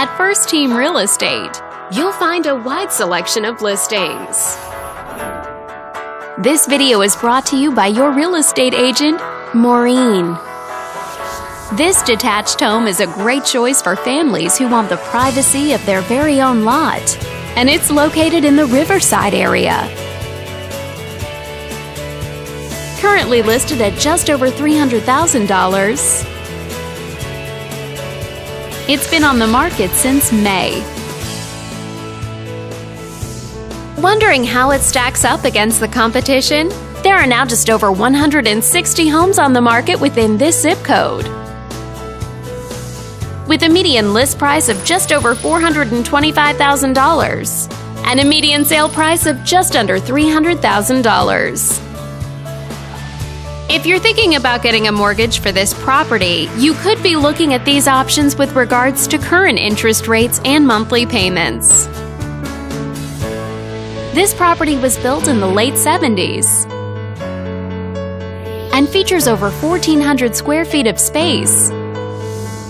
At First Team Real Estate, you'll find a wide selection of listings. This video is brought to you by your real estate agent, Maureen. This detached home is a great choice for families who want the privacy of their very own lot, and it's located in the Riverside area. Currently listed at just over $300,000. It's been on the market since May. Wondering how it stacks up against the competition? There are now just over 160 homes on the market within this zip code. With a median list price of just over $425,000 and a median sale price of just under $300,000. If you're thinking about getting a mortgage for this property, you could be looking at these options with regards to current interest rates and monthly payments. This property was built in the late 70s and features over 1,400 square feet of space,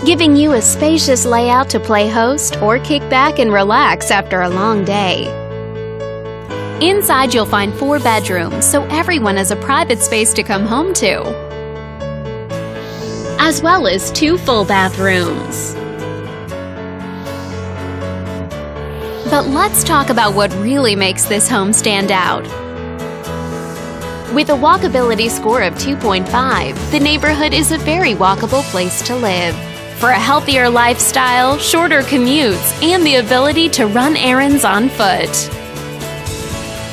giving you a spacious layout to play host or kick back and relax after a long day. Inside, you'll find four bedrooms, so everyone has a private space to come home to, as well as two full bathrooms. But let's talk about what really makes this home stand out. With a walkability score of 2.5, the neighborhood is a very walkable place to live. For a healthier lifestyle, shorter commutes, and the ability to run errands on foot.